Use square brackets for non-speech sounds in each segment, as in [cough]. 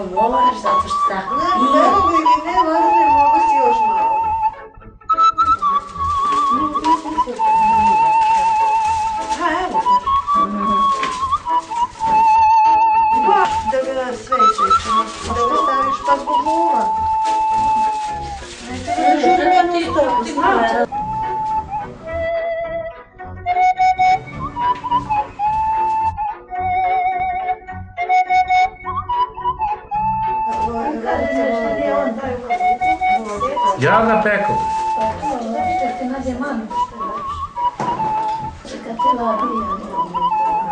odgovaraš zato što šta? Ne, ne mogu i ne, važno mogu si još malo. Ha, evo. Pa, da ga svećeš, da ga staviš pa zbog luma. Ne treba da Treba ti žurimo to, te labija.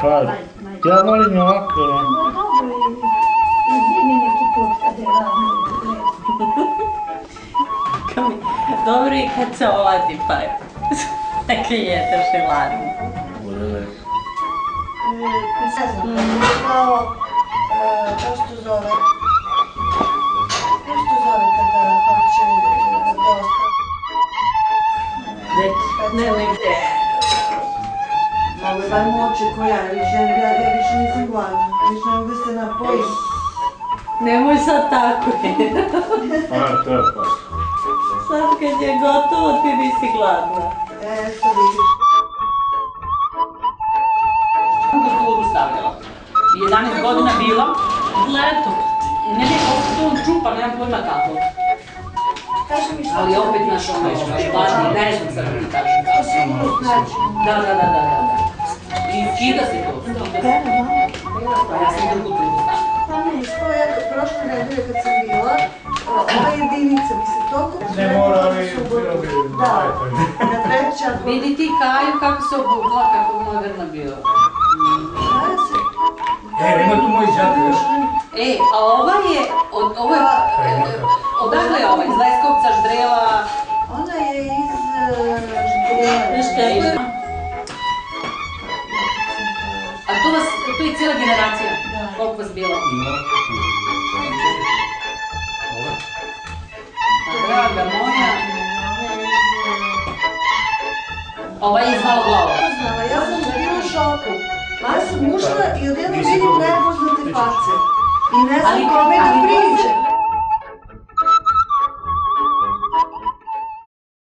Pa, ja volim ovako. No dobro, i, i zimi neki put kad je ladno. [laughs] Mi- Dobro i kad se oladi pa neki jedeš i ladno. Ne znam, kao, e, kao što zove, Bar moći koja, više, ja, ja više nisam gladna, više ne mogu se napojim. Nemoj sad tako. A, to je pa. Sad kad je gotovo ti nisi gladna. E, što vidiš. Onda turu stavljala. 11 godina bila. Leto. Ne ne, ovo to on čupa, nemam pojma kako. Što Ali opet naš ono, baš gladni, ne znam sad ti kažem kako. znači. Da, da, da, da, da. I skida se to. Pa ja sam drugu stavila. Pa ne, što ja prošle nedelje kad sam bila, o, ova jedinica mi se toliko Ne mora ovi- Da, na treća, [laughs] Vidi ti Kaju kako se obukla, kako moderna bila. Kaja se, E, ima tu moj đak još. E, a ova je, od, ovo je, cijela generacija? Da. Koliko vas bilo? Pa, Draga moja, ova je iz Malog Lava. Znala, ja sam bila u šoku. Ja sam ušla i odjednom vidim nepoznate face. I ne znam kome da priđem.